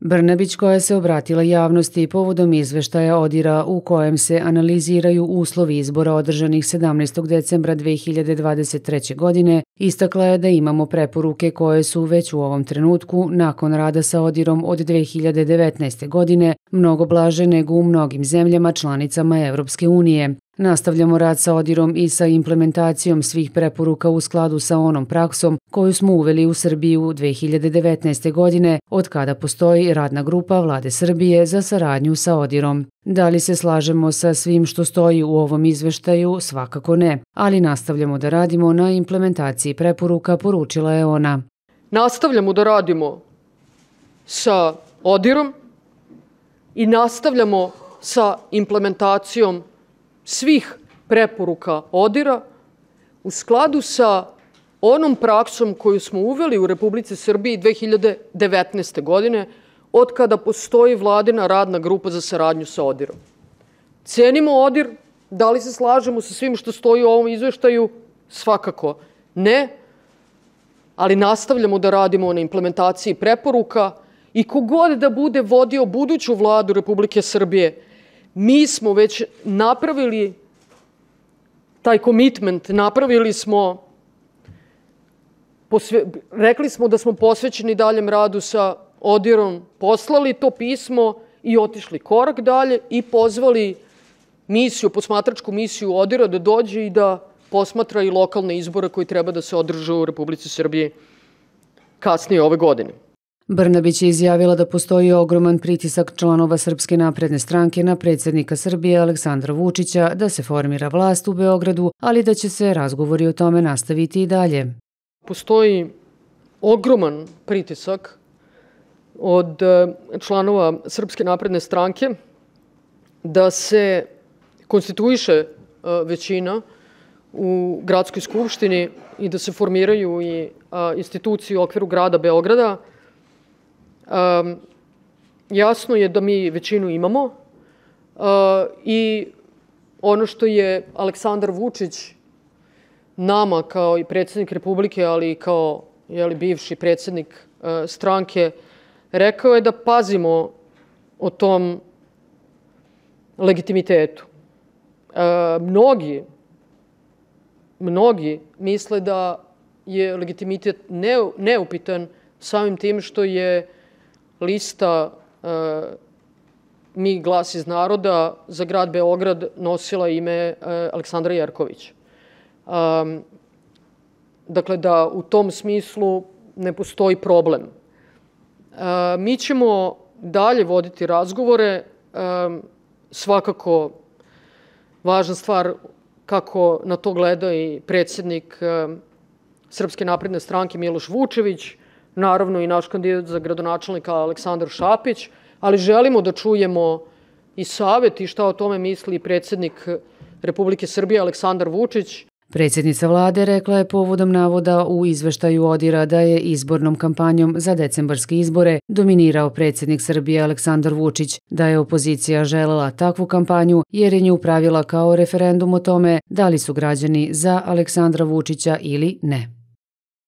Brnabić koja se obratila javnosti povodom izveštaja Odira u kojem se analiziraju uslovi izbora održanih 17. decembra 2023. godine, istakla je da imamo preporuke koje su već u ovom trenutku, nakon rada sa Odirom od 2019. godine, mnogo blaže nego u mnogim zemljama članicama Evropske unije. Nastavljamo rad sa Odirom i sa implementacijom svih preporuka u skladu sa onom praksom koju smo uveli u Srbiju 2019. godine, od kada postoji radna grupa Vlade Srbije za saradnju sa Odirom. Da li se slažemo sa svim što stoji u ovom izveštaju? Svakako ne, ali nastavljamo da radimo na implementaciji preporuka, poručila je ona. Nastavljamo da radimo sa Odirom i nastavljamo sa implementacijom svih preporuka ODIRA u skladu sa onom praksom koju smo uveli u Republici Srbiji 2019. godine, od kada postoji vladina radna grupa za saradnju sa ODIR-om. Cenimo ODIR, da li se slažemo sa svim što stoji u ovom izveštaju? Svakako ne, ali nastavljamo da radimo na implementaciji preporuka i kogod da bude vodio buduću vladu Republike Srbije, mi smo već napravili taj commitment, napravili smo, posve, rekli smo da smo posvećeni daljem radu sa Odirom, poslali to pismo i otišli korak dalje i pozvali misiju, posmatračku misiju Odira da dođe i da posmatra i lokalne izbore koji treba da se održu u Republici Srbiji kasnije ove godine. Brnabić je izjavila da postoji ogroman pritisak članova Srpske napredne stranke na predsednika Srbije Aleksandra Vučića da se formira vlast u Beogradu, ali da će se razgovori o tome nastaviti i dalje. Postoji ogroman pritisak od e, članova Srpske napredne stranke da se konstituiše e, većina u gradskoj skupštini i da se formiraju i e, institucije u okviru grada Beograda, Um, jasno je da mi većinu imamo uh, i ono što je Aleksandar Vučić nama kao i predsednik Republike, ali i kao jeli, bivši predsednik uh, stranke, rekao je da pazimo o tom legitimitetu. Uh, mnogi, mnogi misle da je legitimitet neupitan samim tim što je lista uh, Mi glas iz naroda za grad Beograd nosila ime uh, Aleksandra Jerković. Um, dakle, da u tom smislu ne postoji problem. Uh, mi ćemo dalje voditi razgovore, um, svakako važna stvar kako na to gleda i predsednik um, Srpske napredne stranke Miloš Vučević, naravno i naš kandidat za gradonačelnika Aleksandar Šapić, ali želimo da čujemo i savet i šta o tome misli predsednik Republike Srbije Aleksandar Vučić. Predsjednica vlade rekla je povodom navoda u izveštaju Odira da je izbornom kampanjom za decembarske izbore dominirao predsjednik Srbije Aleksandar Vučić, da je opozicija želela takvu kampanju jer je nju pravila kao referendum o tome da li su građani za Aleksandra Vučića ili ne.